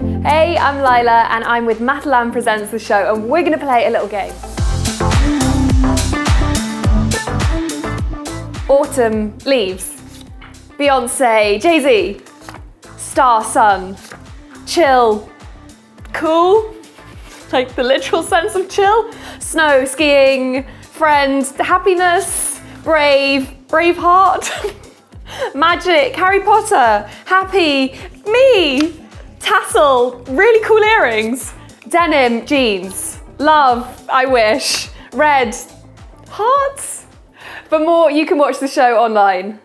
Hey, I'm Lilah and I'm with Matalan Presents the Show and we're going to play a little game. Autumn leaves. Beyonce, Jay-Z, star sun, chill, cool, like the literal sense of chill, snow, skiing, friend, happiness, brave, brave heart, magic, Harry Potter, happy, me, tassel, really cool earrings, denim, jeans, love, I wish, red, hearts. For more, you can watch the show online.